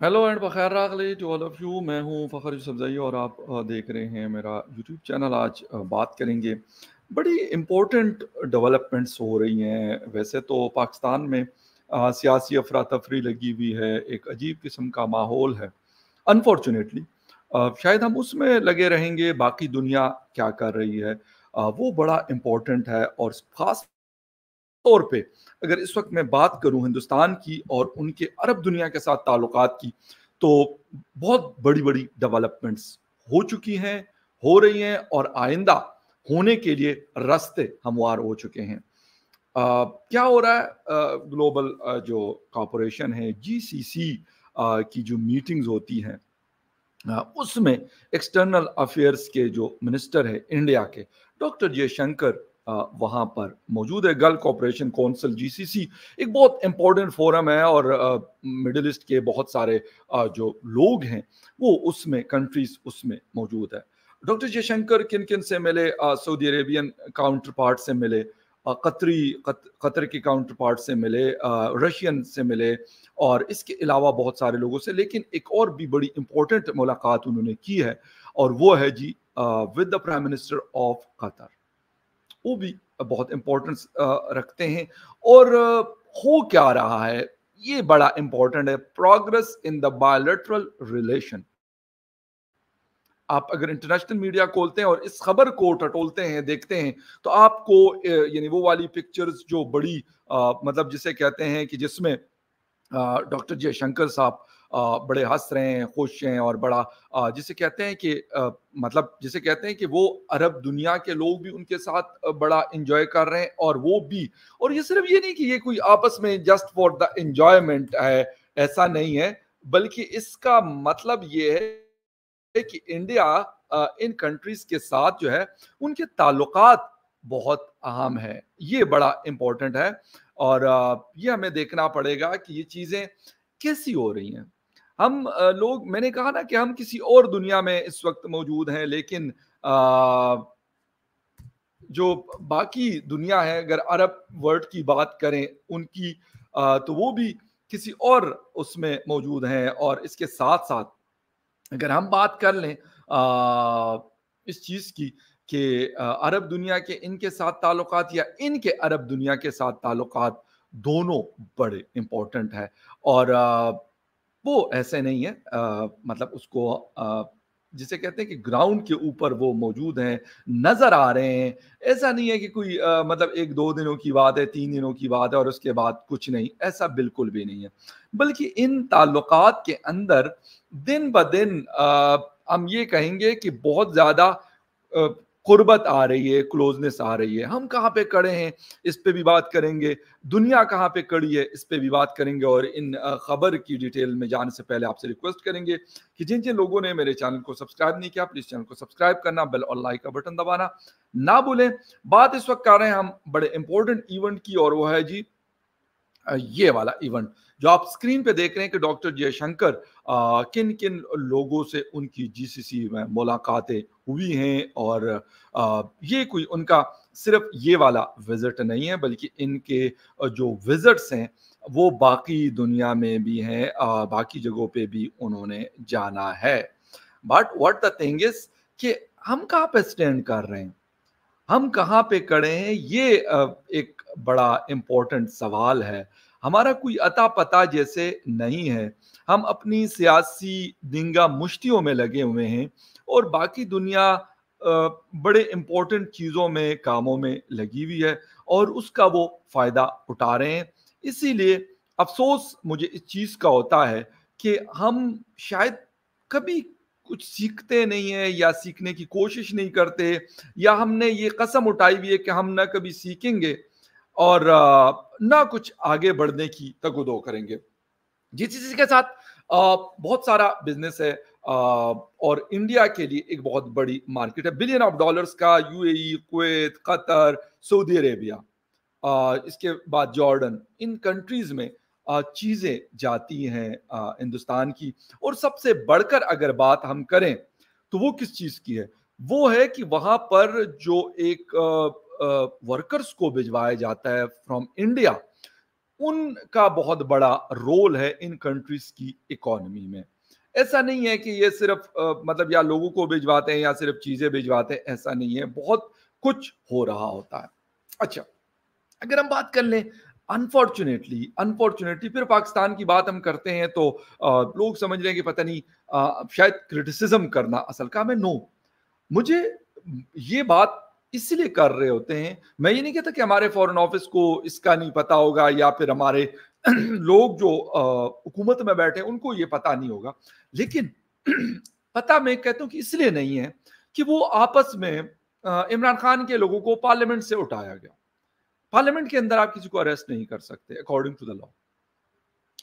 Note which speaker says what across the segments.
Speaker 1: Hello and بخیر راغلی to all of you میں ہوں فخر یوسف اور آپ دیکھ رہے ہیں میرا یوٹیوب چینل آج بات کریں گے. بڑی امپورٹنٹ ڈیولپمنٹس ہو رہی ہیں. ویسے تو پاکستان میں سیاسی افراتفری لگی ہوئی ہے. ایک عجیب قسم کا ماحول ہے. انفارچونیٹلی شاید ہم اس میں لگے رہیں گے. باقی دنیا کیا کر رہی ہے؟ وہ بڑا امپورٹنٹ ہے اور خاص طور پہ اگر اس وقت میں بات کروں ہندوستان کی اور ان کے عرب دنیا کے ساتھ تعلقات کی، تو بہت بڑی بڑی ڈیولپمنٹس ہو چکی ہیں، ہو رہی ہیں اور آئندہ ہونے کے لیے رستے ہموار ہو چکے ہیں۔ کیا ہو رہا ہے؟ گلوبل جو کارپوریشن ہے جی سی سی کی جو میٹنگز ہوتی ہیں اس میں ایکسٹرنل افیئرس کے جو منسٹر ہے انڈیا کے، ڈاکٹر جے شنکر وہاں پر موجود ہے۔ گل کوپریشن کونسل جی سی سی ایک بہت امپورٹنٹ فورم ہے اور مڈل ایسٹ کے بہت سارے جو لوگ ہیں، وہ اس میں، کنٹریز اس میں موجود ہے ڈاکٹر جے شنکر کن کن سے ملے؟ سعودی عربین کاؤنٹر پارٹ سے ملے۔ قطری قطر کی کاؤنٹر پارٹ سے ملے۔ رشین سے ملے۔ اور اس کے علاوہ بہت سارے لوگوں سے۔ لیکن ایک اور بھی بڑی امپورٹنٹ ملاقات انہوں نے کی ہے اور وہ ہے جی with the prime minister of Qatar وہ بھی بہت امپورٹنس رکھتے ہیں۔ اور ہو کیا رہا ہے، یہ بڑا امپورٹنٹ ہے پروگرس ان دا بایولٹرل ریلیشن آپ اگر انٹرنیشنل میڈیا کھولتے ہیں اور اس خبر کو ٹٹولتے ہیں، دیکھتے ہیں، تو آپ کو یعنی وہ والی پکچرز جو بڑی مطلب جسے کہتے ہیں کہ جس میں ڈاکٹر جے شنکر صاحب بڑے ہنس رہے ہیں، خوش ہیں اور بڑا جسے کہتے ہیں کہ مطلب جسے کہتے ہیں کہ وہ عرب دنیا کے لوگ بھی ان کے ساتھ بڑا انجوائے کر رہے ہیں اور وہ بھی۔ اور یہ صرف یہ نہیں کہ یہ کوئی آپس میں جسٹ فار دا انجوائمنٹ ہے، ایسا نہیں ہے، بلکہ اس کا مطلب یہ ہے کہ انڈیا ان کنٹریز کے ساتھ جو ہے، ان کے تعلقات بہت اہم ہے یہ بڑا امپورٹنٹ ہے اور یہ ہمیں دیکھنا پڑے گا کہ یہ چیزیں کیسی ہو رہی ہیں۔ ہم لوگ، میں نے کہا نا کہ ہم کسی اور دنیا میں اس وقت موجود ہیں، لیکن جو باقی دنیا ہے، اگر عرب ورلڈ کی بات کریں، ان کی تو وہ بھی کسی اور اس میں موجود ہیں، اور اس کے ساتھ ساتھ اگر ہم بات کر لیں اس چیز کی کہ عرب دنیا کے ان کے ساتھ تعلقات یا ان کے عرب دنیا کے ساتھ تعلقات دونوں بڑے امپورٹنٹ ہے اور وہ ایسے نہیں ہے مطلب اس کو جسے کہتے ہیں کہ گراؤنڈ کے اوپر وہ موجود ہیں، نظر آ رہے ہیں۔ ایسا نہیں ہے کہ کوئی مطلب ایک دو دنوں کی بات ہے، تین دنوں کی بات ہے اور اس کے بعد کچھ نہیں، ایسا بالکل بھی نہیں ہے۔ بلکہ ان تعلقات کے اندر دن ب دن ہم یہ کہیں گے کہ بہت زیادہ قربت آ رہی ہے کلوزنس آ رہی ہے۔ ہم کہاں پہ کڑے ہیں؟ اس پہ بھی بات کریں گے۔ دنیا کہاں پہ کڑی ہے؟ اس پہ بھی بات کریں گے۔ اور ان خبر کی ڈیٹیل میں جانے سے پہلے آپ سے ریکویسٹ کریں گے کہ جن جن لوگوں نے میرے چینل کو سبسکرائب نہیں کیا پلیز چینل کو سبسکرائب کرنا بیل اور لائک کا بٹن دبانا۔ نہ بھولیں، بات اس وقت کر رہے ہیں ہم بڑے امپورٹنٹ ایونٹ کی اور وہ ہے جی یہ والا ایونٹ جو آپ اسکرین پہ دیکھ رہے ہیں کہ ڈاکٹر جے شنکر کن کن لوگوں سے ان کی جی سی سی میں ملاقاتیں ہوئی ہیں اور یہ کوئی ان کا صرف یہ والا وزٹ نہیں ہے بلکہ ان کے جو وزٹس ہیں وہ باقی دنیا میں بھی ہیں باقی جگہوں پہ بھی انہوں نے جانا ہے۔ But what the thing is کہ ہم کہاں پہ اسٹینڈ کر رہے ہیں؟ ہم کہاں پہ کڑے ہیں؟ یہ ایک بڑا امپورٹنٹ سوال ہے۔ ہمارا کوئی عطا پتا جیسے نہیں ہے۔ ہم اپنی سیاسی دنگا مشتیوں میں لگے ہوئے ہیں اور باقی دنیا بڑے امپورٹنٹ چیزوں میں، کاموں میں لگی ہوئی ہے اور اس کا وہ فائدہ اٹھا رہے ہیں۔ اسی لیے افسوس مجھے اس چیز کا ہوتا ہے کہ ہم شاید کبھی کچھ سیکھتے نہیں ہیں یا سیکھنے کی کوشش نہیں کرتے یا ہم نے یہ قسم اٹھائی ہوئی ہے کہ ہم نہ کبھی سیکھیں گے اور نہ کچھ آگے بڑھنے کی تگودو کریں گے۔ جس چیز کے ساتھ بہت سارا بزنس ہے اور انڈیا کے لیے ایک بہت بڑی مارکیٹ ہے۔ بلین آف ڈالرز کا U A E Kuwait Qatar Saudi Arabia اس کے بعد جارڈن ان کنٹریز میں چیزیں جاتی ہیں ہندوستان کی۔ اور سب سے بڑھ کر اگر بات ہم کریں تو وہ کس چیز کی ہے؟ وہ ہے کہ وہاں پر جو ایک ورکرز کو بھجوایا جاتا ہے فرام انڈیا ان کا بہت بڑا رول ہے ان کنٹریز کی اکانومی میں۔ ایسا نہیں ہے کہ یہ صرف مطلب یا لوگوں کو بھجواتے ہیں یا صرف چیزیں بھجواتے ہیں، ایسا نہیں ہے۔ بہت کچھ ہو رہا ہوتا ہے۔ اچھا اگر ہم بات کر لیں انفارچونیٹلی انفارچونیٹلی پھر پاکستان کی بات ہم کرتے ہیں تو لوگ سمجھ رہے ہیں کہ پتہ نہیں شاید کرٹیسزم کرنا اصل کا میں نو مجھے یہ بات اس لیے کر رہے ہوتے ہیں، میں یہ نہیں کہتا کہ ہمارے فورن آفس کو اس کا نہیں پتا ہوگا یا پھر ہمارے لوگ جو حکومت میں بیٹھے ان کو یہ پتا نہیں ہوگا۔ لیکن پتا میں کہتا ہوں کہ اس لیے نہیں ہے کہ وہ آپس میں عمران خان کے لوگوں کو پارلیمنٹ سے اٹھایا گیا۔ پارلیمنٹ کے اندر آپ کسی کو اریسٹ نہیں کر سکتے اکارڈنگ ٹو دا لا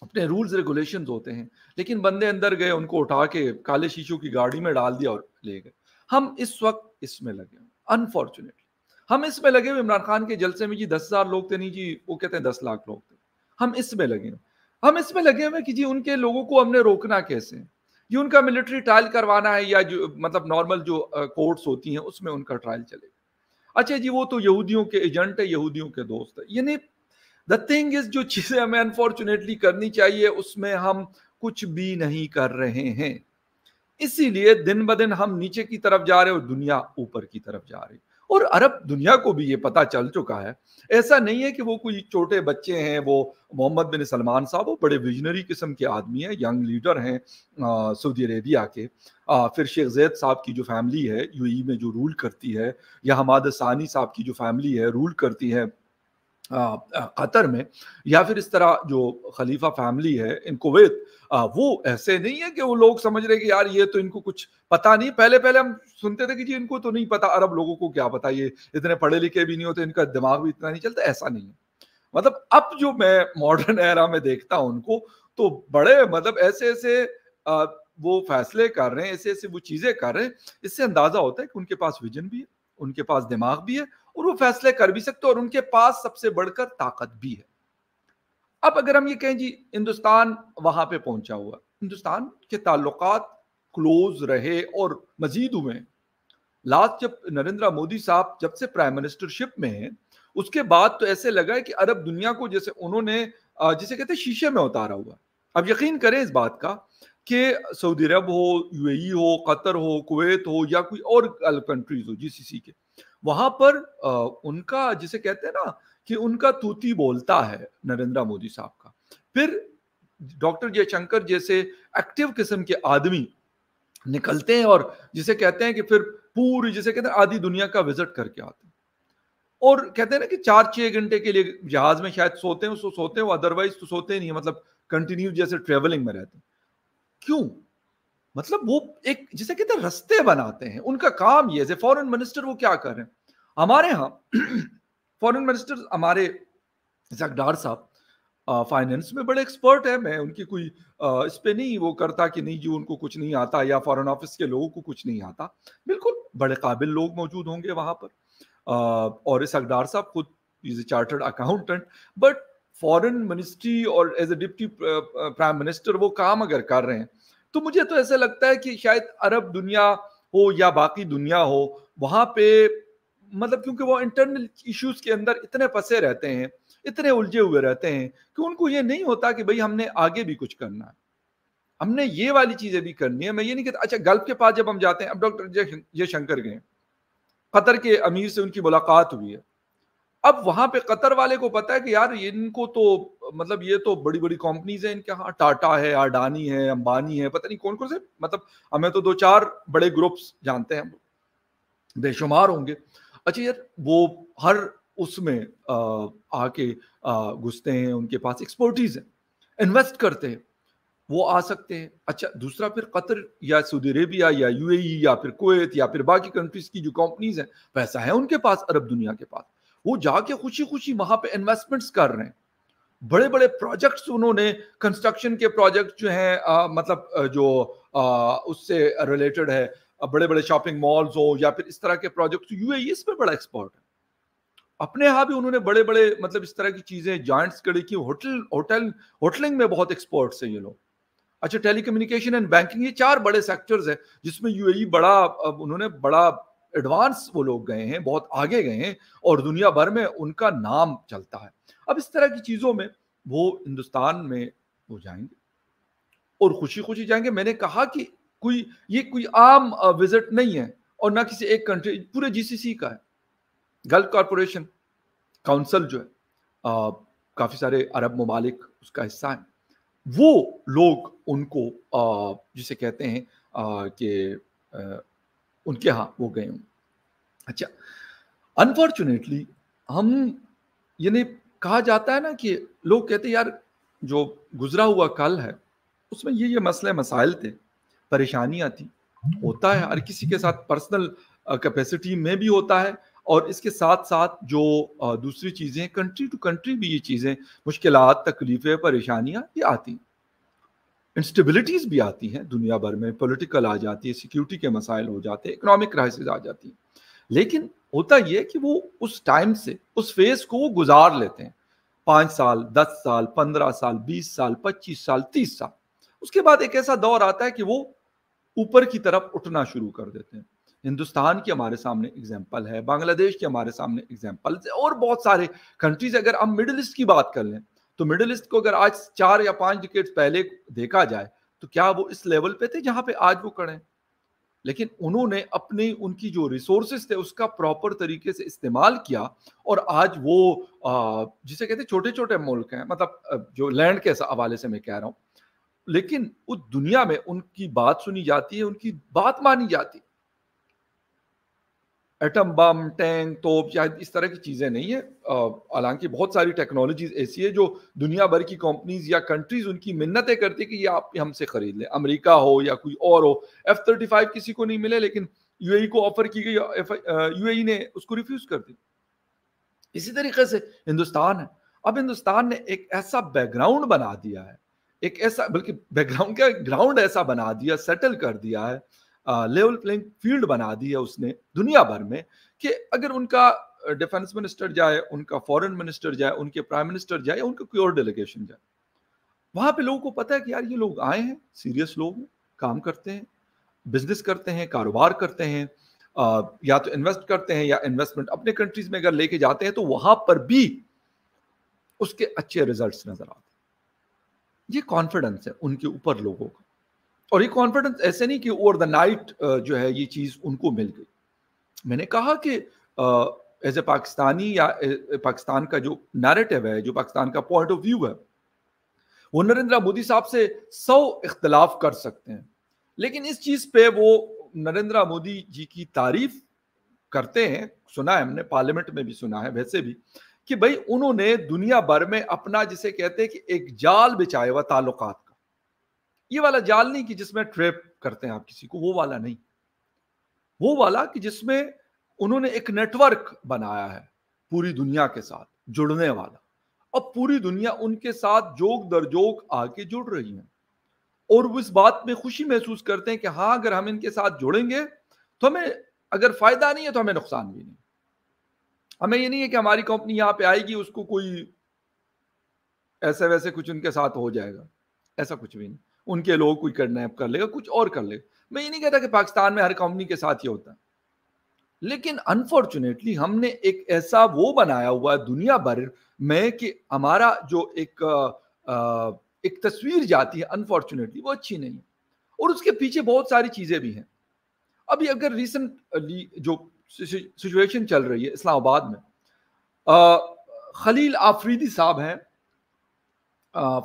Speaker 1: اپنے رولز ریگولیشن ہوتے ہیں، لیکن بندے اندر گئے، ان کو اٹھا کے کالے شیشوں کی گاڑی میں ڈال دیا اور لے گئے. ہم اس وقت اس میں لگے انفارچونیٹلی ہم اس میں لگے ہوئے عمران خان کے جلسے میں جی دس ہزار لوگ تھے نہیں جی وہ کہتے ہیں دس لاکھ لوگ تھے. ہم اس میں لگے ہم اس میں لگے ہوئے کہ جی ان کے لوگوں کو ہم نے روکنا کیسے یہ جی ان کا ملٹری ٹرائل کروانا ہے یا جو مطلب نارمل جو کورٹس ہوتی ہیں، اس میں ان کا ٹرائل چلے گا. اچھا جی وہ تو یہودیوں کے ایجنٹ ہے، یہودیوں کے دوست ہے۔ یعنی دا تھنگ از جو چیزیں ہمیں انفارچونیٹلی کرنی چاہیے، اس میں ہم کچھ بھی نہیں کر رہے ہیں۔ اسی لیے دن بدن ہم نیچے کی طرف جا رہے اور دنیا اوپر کی طرف جا رہی اور عرب دنیا کو بھی یہ پتا چل چکا ہے۔ ایسا نہیں ہے کہ وہ کوئی چھوٹے بچے ہیں، وہ محمد بن سلمان صاحب، وہ بڑے ویژنری قسم کے آدمی ہیں ینگ لیڈر ہیں سعودی عربیہ کے۔ پھر شیخ زید صاحب کی جو فیملی ہے، یو ای میں جو رول کرتی ہے، یا حماد ثانی صاحب کی جو فیملی ہے رول کرتی ہے قطر میں، یا پھر اس طرح جو خلیفہ فیملی ہے، ان کویت وہ ایسے نہیں ہے کہ وہ لوگ سمجھ رہے کہ یار یہ تو ان کو کچھ پتا نہیں۔ پہلے پہلے ہم سنتے تھے کہ جی ان کو تو نہیں پتا، عرب لوگوں کو کیا پتا؟ یہ اتنے پڑھے لکھے بھی نہیں ہوتے، ان کا دماغ بھی اتنا نہیں چلتا، ایسا نہیں ہے۔ مطلب اب جو میں ماڈرن ایرا میں دیکھتا ہوں ان کو، تو بڑے مطلب ایسے ایسے وہ فیصلے کر رہے ہیں، ایسے ایسے وہ چیزیں کر رہے ہیں، اس سے اندازہ ہوتا ہے کہ ان کے پاس ویژن بھی ہے، ان کے پاس دماغ بھی ہے اور وہ فیصلے کر بھی سکتے اور ان کے پاس سب سے بڑھ کر طاقت بھی ہے۔ اب اگر ہم یہ کہیں جی ہندوستان وہاں پہ پہنچا ہوا، ہندوستان کے تعلقات کلوز رہے اور مزید ہوئے لاسٹ جب نریندرا مودی صاحب جب سے پرائم منسٹر شپ میں ہیں، اس کے بعد تو ایسے لگا ہے کہ عرب دنیا کو جیسے انہوں نے جسے کہتے ہیں شیشے میں اتارا ہوا۔ اب یقین کریں اس بات کا کہ سعودی عرب ہو، you A E who, Qatar who, Kuwait ہو یا کوئی اور کنٹریز ہو جی سی سی کے۔ وہاں پر ان کا جسے کہتے ہیں نا کہ ان کا توتی بولتا ہے نریندرا مودی صاحب کا۔ پھر ڈاکٹر جے شنکر جیسے ایکٹیو قسم کے آدمی نکلتے ہیں اور جسے کہتے ہیں کہ پھر پوری جسے کہتے ہیں آدھی دنیا کا وزٹ کر کے آتے ہیں۔ اور کہتے ہیں نا کہ چار چھ گھنٹے کے لیے جہاز میں شاید سوتے ہیں سو سوتے ہیں ادروائز تو سوتے نہیں مطلب کنٹینیو جیسے ٹریولنگ میں رہتے ہیں۔ کیوں؟ مطلب وہ ایک جسے کہتے ہیں رستے بناتے ہیں۔ ان کا کام یہ فورن منسٹر وہ کیا کر رہے ہیں؟ ہمارے ہاں فورن منسٹر ہمارے زکڈار صاحب فائننس میں بڑے ایکسپرٹ ہیں۔ میں ان کی کوئی اس پہ نہیں وہ کرتا کہ نہیں جی ان کو کچھ نہیں آتا یا فورن آفس کے لوگوں کو کچھ نہیں آتا۔ بالکل بڑے قابل لوگ موجود ہوں گے وہاں پر۔ اور اس اقدار صاحب خود as a chartered accountant but foreign ministry اور as a deputy prime minister وہ کام اگر کر رہے ہیں، تو مجھے تو ایسا لگتا ہے کہ شاید عرب دنیا ہو یا باقی دنیا ہو، وہاں پہ مطلب کیونکہ وہ انٹرنل ایشوز کے اندر اتنے پسے رہتے ہیں، اتنے الجھے ہوئے رہتے ہیں کہ ان کو یہ نہیں ہوتا کہ بھئی ہم نے آگے بھی کچھ کرنا ہے۔ ہم نے یہ والی چیزیں بھی کرنی ہے میں یہ نہیں کہتا اچھا گلف کے پاس جب ہم جاتے ہیں، اب ڈاکٹر جے شنکر گئے، قطر کے امیر سے ان کی ملاقات ہوئی ہے۔ اب وہاں پہ قطر والے کو پتا ہے کہ یار ان کو تو مطلب یہ تو بڑی بڑی کمپنیز ہیں ان کے ہاں ٹاٹا ہے، اڈانی ہے، امبانی ہے، پتہ نہیں کون کون سے مطلب ہمیں تو دو چار بڑے گروپس جانتے ہیں بے شمار ہوں گے۔ اچھا یار، وہ ہر اس میں، آ کے گھستے ہیں، ان کے پاس ایکسپورٹیز ہیں انویسٹ کرتے ہیں، وہ آ سکتے ہیں۔ اچھا دوسرا پھر قطر یا سعودی عربیہ یا یو اے ای یا پھر کویت یا پھر باقی کنٹریز کی جو کمپنیز ہیں، پیسہ ہے ان کے پاس، عرب دنیا کے پاس۔ وہ جا کے خوشی خوشی وہاں پہ انویسٹمنٹس کر رہے ہیں۔ بڑے بڑے پروجیکٹس انہوں نے کنسٹرکشن کے پروجیکٹ جو ہیں آ, مطلب جو آ, اس سے ریلیٹڈ ہے بڑے بڑے شاپنگ مالز ہو یا پھر اس طرح کے پروجیکٹ یو اے اس میں بڑا ایکسپورٹ ہے۔ اپنے یہاں بھی انہوں نے بڑے بڑے مطلب اس طرح کی چیزیں جوائنٹس کڑی کی ہوٹل ہوٹل ہوٹلنگ میں بہت ایکسپورٹس ہیں یہ لوگ۔ اچھا ٹیلی کمیونیکیشن اینڈ بینکنگ یہ چار بڑے سیکٹرز ہیں جس میں یو اے ای بڑا انہوں نے بڑا ایڈوانس وہ لوگ گئے ہیں، بہت آگے گئے ہیں اور دنیا بھر میں ان کا نام چلتا ہے۔ اب اس طرح کی چیزوں میں وہ ہندوستان میں وہ جائیں گے اور خوشی خوشی جائیں گے۔ میں نے کہا کہ کوئی، یہ کوئی عام وزٹ نہیں ہے اور نہ کسی ایک کنٹری پورے جی سی سی کا ہے۔ گلف کارپوریشن کاؤنسل جو ہے کافی سارے عرب ممالک اس کا حصہ ہیں۔ وہ لوگ ان کو جسے کہتے ہیں کہ ان کے ہاں وہ گئے ہوں۔ اچھا انفارچونیٹلی ہم یعنی کہا جاتا ہے نا کہ لوگ کہتے یار جو گزرا ہوا کل ہے، اس میں یہ یہ مسئلے مسائل تھے، پریشانیاں تھیں۔ ہوتا ہے، ہر کسی کے ساتھ پرسنل کیپیسٹی میں بھی ہوتا ہے، اور اس کے ساتھ ساتھ جو دوسری چیزیں کنٹری ٹو کنٹری بھی یہ چیزیں، مشکلات، تکلیفیں، پریشانیاں یہ آتی ہیں۔ انسٹیبلٹیز بھی آتی ہیں دنیا بھر میں پولیٹیکل آ جاتی ہے سیکیورٹی کے مسائل ہو جاتے ہیں اکنامک کرائسز آ جاتی ہیں۔ لیکن ہوتا یہ کہ وہ اس ٹائم سے، اس فیز کو وہ گزار لیتے ہیں۔ پانچ سال، دس سال، پندرہ سال، بیس سال، پچیس سال، تیس سال۔ اس کے بعد ایک ایسا دور آتا ہے کہ وہ اوپر کی طرف اٹھنا شروع کر دیتے ہیں۔ ہندوستان کی ہمارے سامنے اگزامپل ہے، بنگلہ دیش کی ہمارے سامنے اگزامپل اور بہت سارے کنٹریز اگر ہم مڈل ایسٹ کی بات کر لیں تو مڈل ایسٹ کو اگر آج چار یا پانچ ڈکیٹ پہلے دیکھا جائے، تو کیا وہ اس لیول پہ تھے جہاں پہ آج وہ کڑے لیکن انہوں نے اپنی، ان کی جو ریسورسز تھے، اس کا پراپر طریقے سے استعمال کیا اور آج وہ جسے کہتے ہیں، چھوٹے چھوٹے ملک ہیں۔ مطلب جو لینڈ کے حوالے سے میں کہہ رہا ہوں۔ لیکن اس دنیا میں ان کی بات سنی جاتی ہے، ان کی بات مانی جاتی ایٹم بم ٹینک توپ شاید اس طرح کی چیزیں نہیں ہیں۔ حالانکہ بہت ساری ٹیکنالوجیز ایسی ہے جو دنیا بھر کی کمپنیز یا کنٹریز ان کی منتیں کرتی کہ یہ آپ ہم سے خرید لیں۔ امریکہ ہو یا کوئی اور ہو ایف تھرٹی فائیو کسی کو نہیں ملے، لیکن یو اے کو آفر کی گئی یو اے نے اس کو ریفیوز کر دی۔ اسی طریقے سے ہندوستان ہے۔ اب ہندوستان نے ایک ایسا بیک گراؤنڈ بنا دیا ہے۔ ایک ایسا، بلکہ بیک گراؤنڈ کا گراؤنڈ ایسا بنا دیا سیٹل کر دیا ہے۔ لیول پلینگ فیلڈ بنا دی ہے اس نے دنیا بھر میں کہ اگر ان کا ڈیفنس منسٹر جائے، ان کا فورن منسٹر جائے، ان کے پرائم منسٹر جائے، ان کا کوئی اور ڈیلیگیشن جائے۔ وہاں پہ لوگوں کو پتا ہے کہ یار یہ لوگ آئے ہیں سیریس لوگ ہیں، کام کرتے ہیں بزنس کرتے ہیں، کاروبار کرتے ہیں یا تو انویسٹ کرتے ہیں یا انویسٹمنٹ اپنے کنٹریز میں اگر لے کے جاتے ہیں تو وہاں پر بھی اس کے اچھے ریزلٹس نظر آتے ہیں۔ یہ کانفیڈنس ہے ان کے اوپر لوگوں کا۔ اور یہ کانفیڈنس ایسے نہیں کہ اوور دا نائٹ جو ہے یہ چیز ان کو مل گئی۔ میں نے کہا کہ ایز اے پاکستانی یا پاکستان کا جو نیریٹو ہے، جو پاکستان کا پوائنٹ آف ویو ہے، وہ نریندر مودی صاحب سے سو اختلاف کر سکتے ہیں۔ لیکن اس چیز پہ وہ نریندر مودی جی کی تعریف کرتے ہیں۔ سنا ہے ہم نے پارلیمنٹ میں بھی سنا ہے، ویسے بھی، کہ بھائی انہوں نے دنیا بھر میں اپنا جسے کہتے ہیں کہ ایک جال بچائے ہوا تعلقات۔ یہ والا جال نہیں کہ جس میں ٹریپ کرتے ہیں آپ کسی کو، وہ والا نہیں۔ وہ والا کہ جس میں انہوں نے ایک نیٹ ورک بنایا ہے پوری دنیا کے ساتھ، جڑنے والا۔ اب پوری دنیا ان کے ساتھ جوک در جوک آ کے جڑ رہی ہیں۔ اور وہ اس بات میں خوشی محسوس کرتے ہیں کہ ہاں اگر ہم ان کے ساتھ جڑیں گے تو ہمیں اگر فائدہ نہیں ہے تو ہمیں نقصان بھی نہیں۔ ہمیں یہ نہیں ہے کہ ہماری کمپنی یہاں پہ آئے گی، اس کو کوئی ایسے ویسے کچھ ان کے ساتھ ہو جائے گا۔ ایسا کچھ بھی نہیں۔ ان کے لوگ کوئی کرنیپ کر لے گا، کچھ اور کر لے گا۔ میں یہ نہیں کہتا کہ پاکستان میں ہر کمپنی کے ساتھ ہی ہوتا ہے۔ لیکن انفارچونیٹلی ہم نے ایک ایسا وہ بنایا ہوا ہے دنیا بھر میں کہ ہمارا جو ایک ایک تصویر جاتی ہے انفارچونیٹلی وہ اچھی نہیں ہے۔ اور اس کے پیچھے بہت ساری چیزیں بھی ہیں۔ ابھی اگر ریسنٹلی جو سچویشن چل رہی ہے اسلام آباد میں خلیل آفریدی صاحب ہیں۔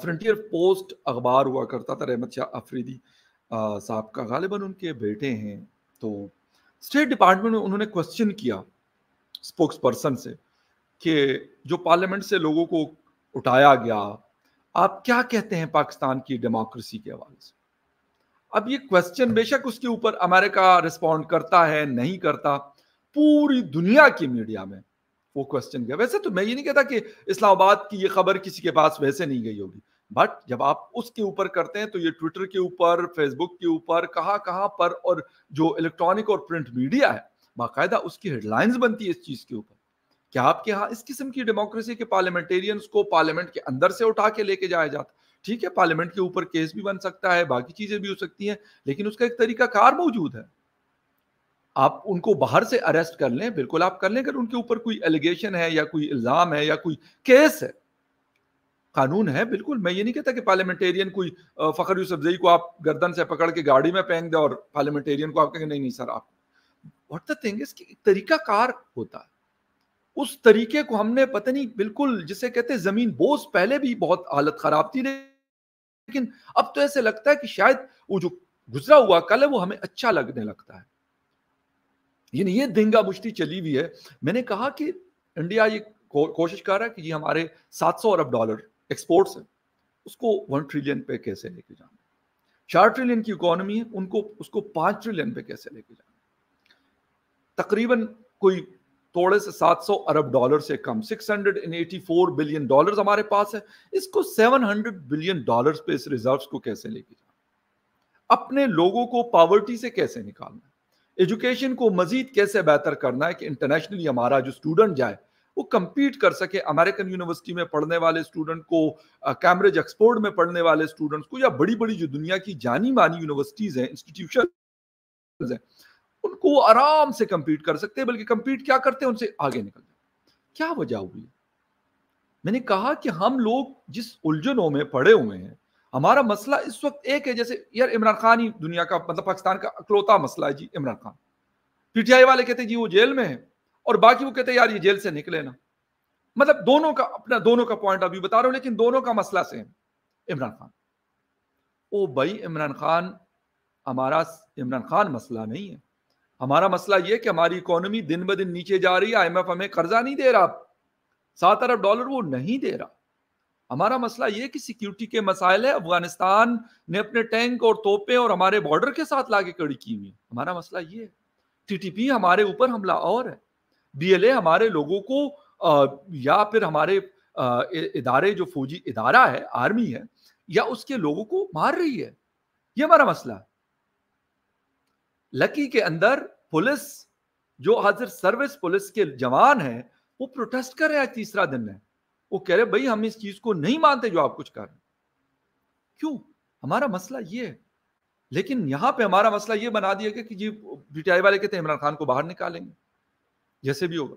Speaker 1: فرنٹیئر پوسٹ اخبار ہوا کرتا تھا، رحمت شاہ افریدی صاحب کا۔ غالباً ان کے بیٹے ہیں۔ تو اسٹیٹ ڈپارٹمنٹ میں انہوں نے کوشچن کیا اسپوکس پرسن سے کہ جو پارلیمنٹ سے لوگوں کو اٹھایا گیا، آپ کیا کہتے ہیں پاکستان کی ڈیموکریسی کے حوالے سے؟ اب یہ کوشچن بے شک اس کے اوپر امریکہ رسپونڈ کرتا ہے، نہیں کرتا، پوری دنیا کی میڈیا میں۔ وہ کوشچن گیا۔ ویسے تو میں یہ نہیں کہتا کہ اسلام آباد کی یہ خبر کسی کے پاس ویسے نہیں گئی ہوگی بٹ جب آپ اس کے اوپر کرتے ہیں تو یہ ٹویٹر کے اوپر فیس بک کے اوپر، کہاں کہاں پر اور جو الیکٹرانک اور پرنٹ میڈیا ہے، باقاعدہ اس کی ہیڈ لائنز بنتی ہے اس چیز کے اوپر۔ کیا آپ کے یہاں اس قسم کی ڈیموکریسی کے پارلیمنٹیرینس کو پارلیمنٹ کے اندر سے اٹھا کے لے کے جایا جاتا ٹھیک ہے پارلیمنٹ کے اوپر کیس بھی بن سکتا ہے، باقی چیزیں بھی ہو سکتی ہیں، لیکن اس کا ایک طریقہ کار موجود ہے۔ آپ ان کو باہر سے اریسٹ کر لیں، بالکل آپ کر لیں، اگر ان کے اوپر کوئی ایلیگیشن ہے یا کوئی الزام ہے یا کوئی کیس ہے۔ قانون ہے، بالکل۔ میں یہ نہیں کہتا کہ پارلیمنٹیرین کوئی فخر یوسف زئی کو آپ گردن سے پکڑ کے گاڑی میں پھینک دے اور پارلیمنٹیرین کو آپ کہیں، نہیں نہیں، سر، آپ واٹ دا تھنگ اس کی طریقہ کار ہوتا ہے۔ اس طریقے کو ہم نے پتہ نہیں، بالکل جسے کہتے زمین بوس، پہلے بھی بہت حالت خراب تھی، لیکن اب تو ایسے لگتا ہے کہ شاید وہ جو گزرا ہوا، کل ہے، وہ ہمیں اچھا لگنے لگتا ہے۔ یعنی یہ دنگا مشتی چلی ہوئی ہے۔ میں نے کہا کہ انڈیا یہ کوشش کر رہا ہے کہ یہ ہمارے سات سو ارب ڈالر ایکسپورٹس ہیں۔ اس کو ون ٹریلین پہ کیسے لے کے جانا؟ چار ٹریلین کی اکانومی ہے، ان کو، اس کو پانچ ٹریلین پہ کیسے لے کے جانا؟ تقریباً کوئی توڑے سے سات سو ارب ڈالر سے کم six hundred and eighty four billion dollar ہمارے پاس ہے۔ اس کو سیون ہنڈریڈ بلین ڈالر پہ اس ریزروس کو کیسے لے کے جانا؟ اپنے لوگوں کو پاورٹی سے کیسے نکالنا ایجوکیشن کو مزید کیسے بہتر کرنا ہے کہ انٹرنیشنلی ہمارا جو اسٹوڈنٹ جائے، وہ کمپیٹ کر سکے امریکن یونیورسٹی میں پڑھنے والے اسٹوڈنٹ کو کیمبرج ایکسپورٹ میں پڑھنے والے اسٹوڈنٹس کو یا بڑی بڑی جو دنیا کی جانی مانی یونیورسٹیز ہیں انسٹیٹیوشن ہیں، ان کو وہ آرام سے کمپیٹ کر سکتے ہیں بلکہ کمپیٹ کیا کرتے ہیں ان سے آگے نکل جائے کیا وجہ ہوئی؟ میں نے کہا کہ ہم لوگ جس الجھنوں میں پڑے ہوئے ہیں ہمارا مسئلہ اس وقت ایک ہے، جیسے یار عمران خان ہی دنیا کا مطلب پاکستان کا اکلوتا مسئلہ ہے جی Imran Khan. P T I والے کہتے ہیں جی وہ جیل میں ہے اور باقی وہ کہتے ہیں، یار یہ جیل سے نکلے نا۔ مطلب دونوں کا، اپنا دونوں کا پوائنٹ ابھی بتا رہا ہوں، لیکن دونوں کا مسئلہ سیم عمران خان۔ او بھائی، عمران خان، ہمارا عمران خان مسئلہ نہیں ہے۔ ہمارا مسئلہ یہ کہ ہماری اکانومی دن ب دن نیچے جا رہی ہے۔ آئی ایم ایف ہمیں قرضہ نہیں دے رہا۔ سات ارب ڈالر وہ نہیں دے رہا۔ ہمارا مسئلہ یہ کہ سیکیورٹی کے مسائل ہے افغانستان نے اپنے ٹینک اور توپے اور ہمارے بارڈر کے ساتھ لاگے کڑی کی ہوئی ہمارا مسئلہ یہ ہے۔ ٹی ٹی پی ہمارے اوپر حملہ اور ہے۔ بی ایل اے ہمارے لوگوں کو یا پھر ہمارے ادارے جو فوجی ادارہ ہے آرمی ہے، یا اس کے لوگوں کو مار رہی ہے۔ یہ ہمارا مسئلہ ہے۔ لکی کے اندر پولیس، جو حاضر سروس پولیس کے جوان ہیں، وہ پروٹیسٹ کر رہے ہیں تیسرا دن ہے۔ وہ کہہ رہے بھائی ہم اس چیز کو نہیں مانتے جو آپ کچھ کر رہے کیوں؟ ہمارا مسئلہ یہ ہے۔ لیکن یہاں پہ ہمارا مسئلہ یہ بنا دیا کہ جی بی ٹی آئی والے کہتے ہیں عمران خان کو باہر نکالیں گے۔ جیسے بھی ہوگا۔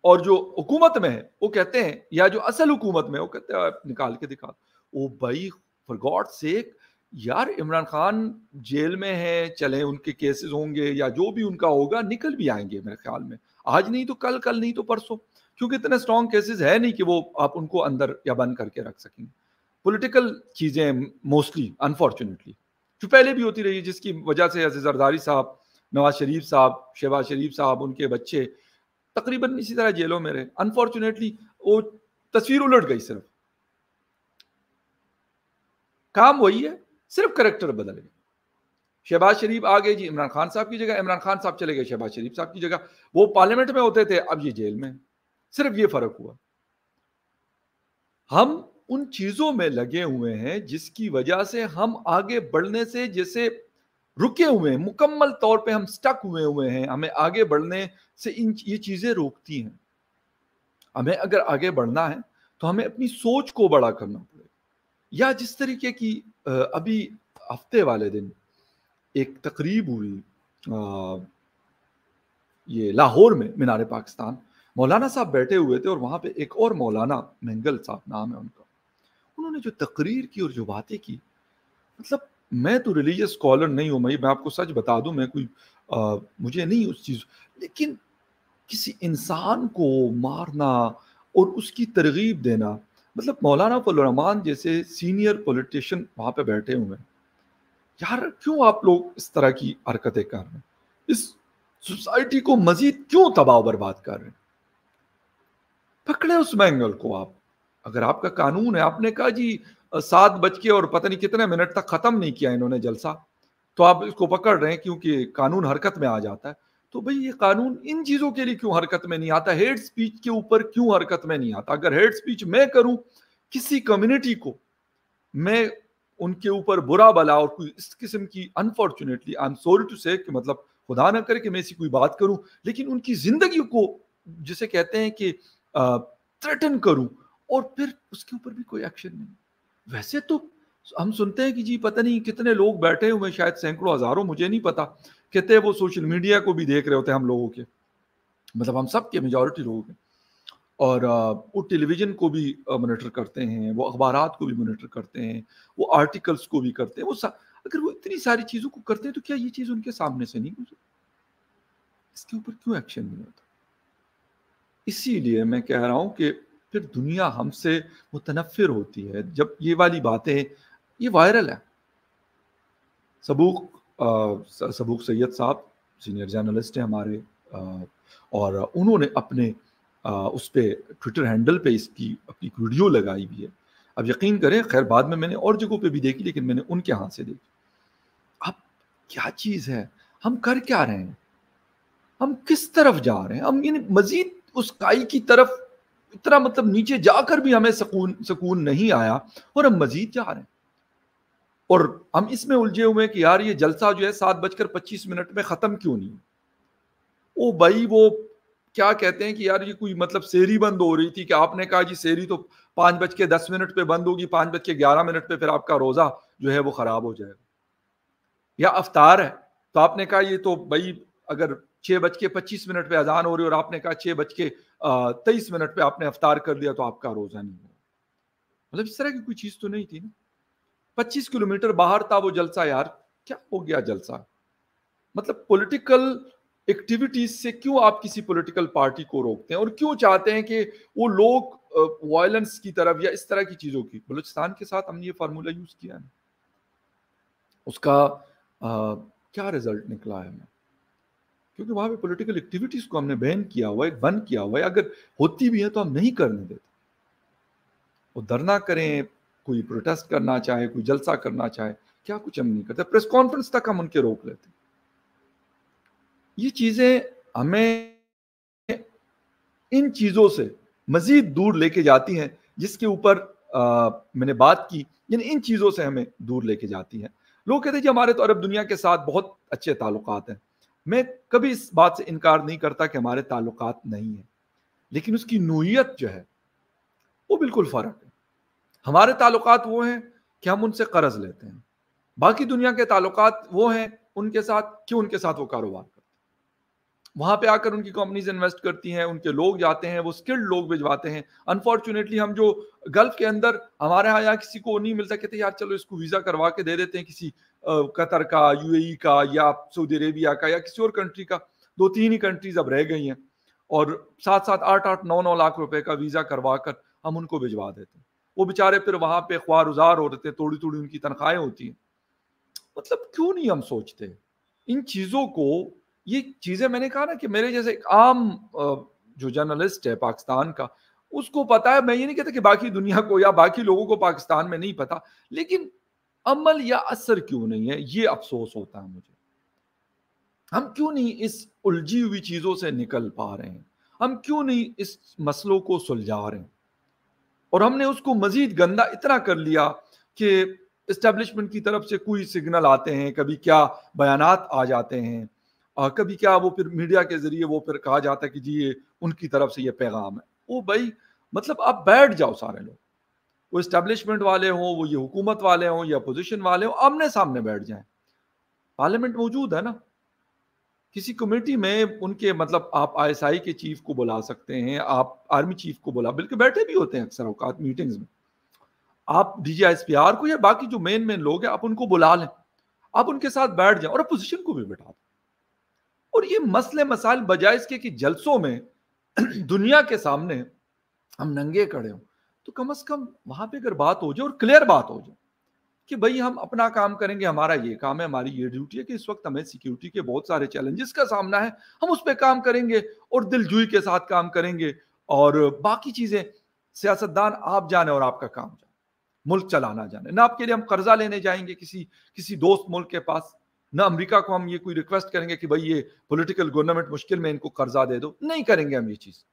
Speaker 1: اور جو حکومت میں ہے، وہ کہتے ہیں، یا جو اصل حکومت میں وہ کہتے ہیں نکال کے دکھا او بھائی فار گاڈ سیک یار عمران خان جیل میں ہے چلے ان کے کیسز ہوں گے یا جو بھی ان کا ہوگا، نکل بھی آئیں گے میرے خیال میں۔ آج نہیں تو کل کل نہیں تو پرسوں۔ کیونکہ اتنے اسٹرانگ کیسز ہے نہیں کہ وہ آپ ان کو اندر یا بند کر کے رکھ سکیں۔ پولیٹیکل چیزیں موسٹلی انفارچونیٹلی جو پہلے بھی ہوتی رہی، جس کی وجہ سے عزیز زرداری صاحب، نواز شریف صاحب، شہباز شریف صاحب، ان کے بچے تقریباً اسی طرح جیلوں میں رہے۔ انفارچونیٹلی وہ تصویر الٹ گئی صرف۔ کام وہی ہے، صرف کریکٹر بدل گئے۔ شہباز شریف آ گئے جی عمران خان صاحب کی جگہ، عمران خان صاحب چلے گئے، شہباز شریف صاحب کی جگہ۔ وہ پارلیمنٹ میں ہوتے تھے، اب یہ جیل میں۔ صرف یہ فرق ہوا۔ ہم ان چیزوں میں لگے ہوئے ہیں جس کی وجہ سے ہم آگے بڑھنے سے جیسے رکے ہوئے ہیں، مکمل طور پہ ہم سٹک ہوئے ہوئے ہیں، ہمیں آگے بڑھنے سے ان یہ چیزیں روکتی ہیں۔ ہمیں اگر آگے بڑھنا ہے تو ہمیں اپنی سوچ کو بڑا کرنا پڑے۔ یا جس طریقے کی ابھی ہفتے والے دن ایک تقریب ہوئی یہ لاہور میں، مینار پاکستان۔ مولانا صاحب بیٹھے ہوئے تھے اور وہاں پہ ایک اور مولانا مینگل صاحب نام ہے ان کا۔ انہوں نے جو تقریر کی اور جو باتیں کی مطلب میں تو ریلیجیس اسکالر نہیں ہوں، میں آپ کو سچ بتا دوں، میں کوئی مجھے نہیں اس چیز۔ لیکن کسی انسان کو مارنا اور اس کی ترغیب دینا مطلب مولانا الرحمان جیسے سینئر پولیٹیشین وہاں پہ بیٹھے ہوئے ہیں۔ یار، کیوں آپ لوگ اس طرح کی حرکتیں کر رہے ہیں؟ اس سوسائٹی کو مزید کیوں تباہ برباد کر رہے ہیں؟ پکڑے اس مینگل کو آپ۔ اگر آپ کا قانون ہے، آپ نے کہا جی سات بج کے اور پتہ نہیں کتنے منٹ تک ختم نہیں کیا انہوں نے جلسہ۔ تو آپ اس کو پکڑ رہے ہیں کیونکہ قانون حرکت میں آ جاتا ہے۔ تو بھئی یہ قانون ان چیزوں کے لیے کیوں حرکت میں نہیں آتا؟ ہیڈ سپیچ کے اوپر کیوں حرکت میں نہیں آتا؟ اگر ہیڈ سپیچ میں کروں کسی کمیونٹی کو، میں ان کے اوپر برا بلا اور کوئی اس قسم کی unfortunately I am sorry to سے کہ مطلب خدا نہ کرے کہ میں ایسی کوئی بات کروں، لیکن ان کی زندگی کو جسے کہتے ہیں کہ تھریٹن کروں اور پھر اس کے اوپر بھی کوئی ایکشن نہیں۔ ویسے تو ہم سنتے ہیں کہ جی پتہ نہیں کتنے لوگ بیٹھے ہوئے شاید سینکڑوں ہزاروں، مجھے نہیں پتا کہتے وہ سوشل میڈیا کو بھی دیکھ رہے ہوتے ہیں ہم لوگوں کے۔ مطلب ہم سب کے میجورٹی لوگوں کے اور وہ ٹیلی ویژن کو بھی مانیٹر کرتے ہیں، وہ اخبارات کو بھی مانیٹر کرتے ہیں، وہ آرٹیکلس کو بھی کرتے ہیں۔ وہ اگر وہ اتنی ساری چیزوں کو کرتے ہیں تو کیا یہ چیز ان کے سامنے سے نہیں گزرتی؟ اس کے اوپر کیوں ایکشن نہیں ہوتا؟ اسی لیے میں کہہ رہا ہوں کہ پھر دنیا ہم سے متنفر ہوتی ہے۔ جب یہ والی باتیں یہ وائرل ہے سبوق سبوق سید صاحب، سینئر جرنلسٹ ہیں ہمارے اور انہوں نے اپنے اس پہ ٹویٹر ہینڈل پہ اس کی اپنی ویڈیو لگائی ہوئی ہے۔ اب یقین کریں، خیر بعد میں میں نے اور جگہوں پہ بھی دیکھی، لیکن میں نے ان کے ہاتھ سے دیکھی۔ اب کیا چیز ہے؟ ہم کر کیا رہے ہیں؟ ہم کس طرف جا رہے ہیں؟ ہم یعنی مزید اس کائی کی طرف اتنا مطلب نیچے جا کر بھی ہمیں سکون سکون نہیں آیا اور ہم مزید جا رہے ہیں۔ اور ہم اس میں الجھے ہوئے کہ یار یہ جلسہ جو ہے سات بج کر پچیس منٹ میں ختم کیوں نہیں او بھائی وہ کیا کہتے ہیں کہ یار یہ کوئی مطلب سیری بند ہو رہی تھی کہ آپ نے کہا جی سیری تو پانچ بج کے دس منٹ پہ بند ہوگی، پانچ بج کے گیارہ منٹ پہ پھر آپ کا روزہ جو ہے وہ خراب ہو جائے گا۔ یا افطار ہے، تو آپ نے کہا یہ تو بھائی اگر چھ بج کے پچیس منٹ پہ اذان ہو رہی اور آپ نے کہا چھ بج کے تیئیس منٹ پہ آپ نے افطار کر لیا تو آپ کا روزہ نہیں ہوا۔ مطلب اس طرح کی کوئی چیز تو نہیں تھی نا۔ پچیس کلو میٹر باہر تھا وہ جلسہ یار، کیا ہو گیا جلسہ؟ مطلب پولیٹیکل ایکٹیویٹیز سے کیوں آپ کسی پولیٹیکل پارٹی کو روکتے ہیں؟ اور کیوں چاہتے ہیں کہ وہ لوگ وائلنس کی طرف یا اس طرح کی چیزوں کی، بلوچستان کے ساتھ ہم نے یہ فارمولا یوز کیا ہے اس کا کیا رزلٹ نکلا ہے ہمیں کیونکہ وہاں پہ پولیٹیکل ایکٹیویٹیز کو ہم نے بین کیا ہوا ہے بند کیا ہوا ہے۔ اگر ہوتی بھی ہے تو ہم نہیں کرنے دیتے۔ وہ دھرنا کریں، کوئی پروٹیسٹ کرنا چاہے، کوئی جلسہ کرنا چاہے، کیا کچھ ہم نہیں کرتے۔ پریس کانفرنس تک ہم ان کے روک لیتے۔ یہ چیزیں ہمیں ان چیزوں سے مزید دور لے کے جاتی ہیں، جس کے اوپر میں نے بات کی۔ یعنی ان چیزوں سے ہمیں دور لے کے جاتی ہیں۔ لوگ کہتے ہیں جی ہمارے تو عرب دنیا کے ساتھ بہت اچھے تعلقات ہیں۔ میں کبھی اس بات سے انکار نہیں کرتا کہ ہمارے تعلقات نہیں ہیں۔ لیکن اس کی نوعیت جو ہے، وہ بالکل فرق ہے۔ ہمارے تعلقات وہ ہیں کہ ہم ان سے قرض لیتے ہیں۔ باقی دنیا کے تعلقات وہ ہیں، ان کے ساتھ کیوں ان کے ساتھ وہ کاروبار کرتے وہاں پہ آ کر ان کی کمپنیز انویسٹ کرتی ہیں، ان کے لوگ جاتے ہیں، وہ اسکلڈ لوگ بھجواتے ہیں۔ انفارچونیٹلی ہم جو گلف کے اندر ہمارے ہاں یہاں کسی کو نہیں ملتا، کہتے یار چلو اس کو ویزا کروا کے دے دیتے ہیں کسی قطر کا یو اے ای کا یا سعودی عربیہ کا یا کسی اور کنٹری کا۔ دو تین ہی کنٹریز اب رہ گئی ہیں اور سات سات آٹھ آٹھ، نو نو لاکھ روپے کا ویزا کروا کر ہم ان کو بھجوا دیتے ہیں۔ وہ بےچارے پھر وہاں پہ خوار ازار ہو رہتے ہیں تھوڑی تھوڑی ان کی تنخواہیں ہوتی ہیں۔ مطلب کیوں نہیں ہم سوچتے؟ ان چیزوں کو یہ چیزیں میں نے کہا نا کہ میرے جیسے ایک عام جو جرنلسٹ ہے پاکستان کا، اس کو پتا ہے، میں یہ نہیں کہتا کہ باقی دنیا کو یا باقی لوگوں کو پاکستان میں نہیں پتا، لیکن عمل یا اثر کیوں نہیں ہے؟ یہ افسوس ہوتا ہے مجھے۔ ہم کیوں نہیں اس الجھی ہوئی چیزوں سے نکل پا رہے ہیں؟ ہم کیوں نہیں اس مسئلوں کو سلجھا رہے ہیں؟ اور ہم نے اس کو مزید گندا اتنا کر لیا کہ اسٹیبلشمنٹ کی طرف سے کوئی سگنل آتے ہیں، کبھی کیا بیانات آ جاتے ہیں۔ کبھی کیا وہ پھر میڈیا کے ذریعے وہ پھر کہا جاتا ہے کہ جی یہ ان کی طرف سے یہ پیغام ہے۔ وہ بھائی مطلب آپ بیٹھ جاؤ سارے لوگ۔ وہ اسٹیبلشمنٹ والے ہوں، وہ یہ حکومت والے ہوں یا اپوزیشن والے ہوں، آمنے سامنے بیٹھ جائیں۔ پارلیمنٹ موجود ہے نا۔ کسی کمیٹی میں ان کے مطلب آپ آئی ایس آئی کے چیف کو بلا سکتے ہیں، آپ آرمی چیف کو بلا، بلکہ بیٹھے بھی ہوتے ہیں اکثر اوقات میٹنگز میں۔ آپ D G S P R کو یا باقی جو مین مین لوگ ہیں، آپ ان کو بلا لیں۔ آپ ان کے ساتھ بیٹھ جائیں اور اپوزیشن کو بھی بٹھا دیں۔ اور یہ مسئلے مسائل بجائے اس کے کہ جلسوں میں دنیا کے سامنے ہم ننگے کڑے ہوں، تو کم از کم وہاں پہ اگر بات ہو جائے اور کلیئر بات ہو جائے کہ بھائی ہم اپنا کام کریں گے، ہمارا یہ کام ہے، ہماری یہ ڈیوٹی ہے کہ اس وقت ہمیں سیکیورٹی کے بہت سارے چیلنجز کا سامنا ہے، ہم اس پہ کام کریں گے اور دل جوئی کے ساتھ کام کریں گے۔ اور باقی چیزیں، سیاستدان آپ جانے اور آپ کا کام جانے، ملک چلانا جانے۔ نہ آپ کے لیے ہم قرضہ لینے جائیں گے کسی کسی دوست ملک کے پاس۔ نہ امریکہ کو ہم یہ کوئی ریکویسٹ کریں گے کہ بھائی یہ پولیٹیکل گورنمنٹ مشکل میں ان کو قرضہ دے دو۔ نہیں کریں گے ہم یہ چیز۔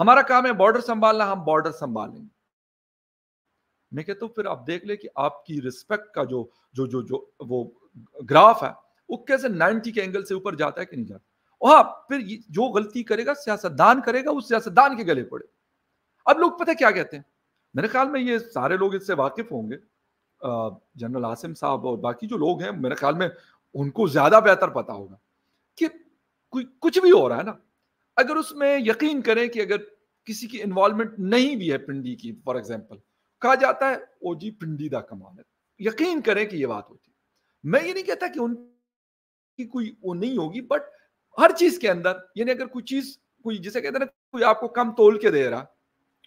Speaker 1: ہمارا کام ہے بارڈر سنبھالنا، ہم بارڈر سنبھال لیں گے۔ میں کہتا ہوں پھر آپ دیکھ لیں کہ آپ کی رسپیکٹ کا جو جو جو جو وہ گراف ہے، وہ کیسے نائنٹی کے اینگل سے اوپر جاتا ہے کہ نہیں جاتا۔ ہاں پھر جو غلطی کرے گا، سیاستدان کرے گا اس سیاستدان کے گلے پڑے۔ اب لوگ پتہ کیا کہتے ہیں؟ میرے خیال میں یہ سارے لوگ اس سے واقف ہوں گے۔ جنرل عاصم صاحب اور باقی جو لوگ ہیں، میرے خیال میں ان کو زیادہ بہتر پتا ہوگا کہ کوئی کچھ بھی ہو رہا ہے نا۔ اگر اس میں یقین کریں کہ اگر کسی کی انوالومنٹ نہیں بھی ہے پنڈی کی فار ایگزامپل کہا جاتا ہے، او جی پنڈی دا کمال ہے۔ یقین کریں کہ یہ بات ہوتی میں یہ نہیں کہتا کہ ان کی کوئی وہ نہیں ہوگی بٹ ہر چیز کے اندر یعنی اگر کوئی چیز، کوئی جسے کہتے ہیں نا، کوئی آپ کو کم تول کے دے رہا،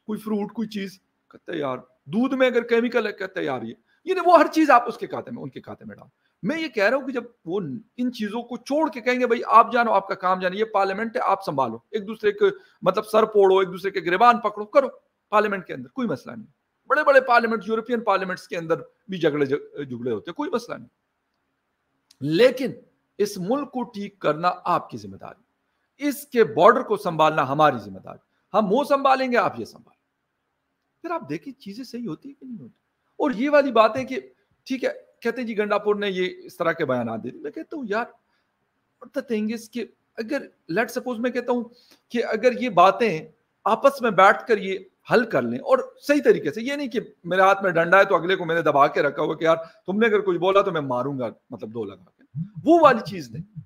Speaker 1: کوئی فروٹ کوئی چیز کہتے یار، دودھ میں اگر کیمیکل ہے کہتے یار، یہ یعنی وہ ہر چیز آپ اس کے کھاتے میں، ان کے کھاتے میں ڈال۔ میں یہ کہہ رہا ہوں کہ جب وہ ان چیزوں کو چھوڑ کے کہیں گے بھائی آپ جانو، آپ کا کام جانے، یہ پارلیمنٹ ہے، آپ سنبھالو۔ ایک دوسرے کے مطلب سر پوڑو ایک دوسرے کے گریبان پکڑو، کرو۔ پارلیمنٹ کے اندر کوئی مسئلہ نہیں۔ بڑے بڑے پارلیمنٹ، یورپین پارلیمنٹس کے اندر بھی جھگڑے جھگڑے ہوتے کوئی مسئلہ نہیں۔ لیکن اس ملک کو ٹھیک کرنا آپ کی ذمہ داری۔ اس کے بارڈر کو سنبھالنا ہماری ذمہ داری۔ ہم وہ سنبھالیں گے، آپ یہ سنبھالیں۔ پھر آپ دیکھیں چیزیں صحیح ہوتی کہ نہیں ہوتی۔ اور یہ والی بات ہے کہ ٹھیک ہے کہتے ہیں جی گنڈا پور نے یہ اس طرح کے بیانات دے دی میں کہتا ہوں، یار کہ اگر لیٹ سپوز میں کہتا ہوں کہ اگر یہ باتیں آپس میں بیٹھ کر یہ حل کر لیں اور صحیح طریقے سے، یہ نہیں کہ میرے ہاتھ میں ڈنڈا ہے تو اگلے کو میں نے دبا کے رکھا ہوا کہ یار، تم نے اگر کچھ بولا تو میں ماروں گا مطلب دو لگا کے۔ وہ والی چیز نہیں۔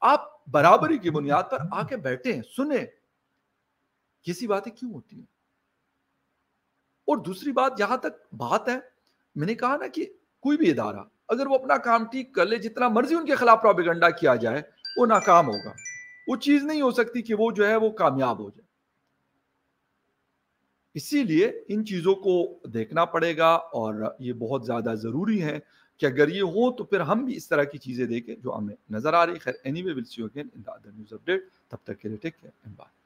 Speaker 1: آپ برابری کی بنیاد پر آ کے بیٹھے ہیں، سنیں۔ کسی باتیں کیوں ہوتی ہیں؟ اور دوسری بات، یہاں تک بات ہے۔ میں نے کہا نا کہ کوئی بھی ادارہ، اگر وہ اپنا کام ٹھیک کر لے، جتنا مرضی ان کے خلاف پروپیگنڈا کیا جائے، وہ ناکام ہوگا۔ وہ چیز نہیں ہو سکتی کہ وہ جو ہے وہ کامیاب ہو جائے۔ اسی لیے ان چیزوں کو دیکھنا پڑے گا اور یہ بہت زیادہ ضروری ہے کہ اگر یہ ہو تو پھر ہم بھی اس طرح کی چیزیں دیکھیں جو ہمیں نظر آ رہی۔ خیر anyway will see again in the other news update تب تک کے لیے ٹیک کیئر بات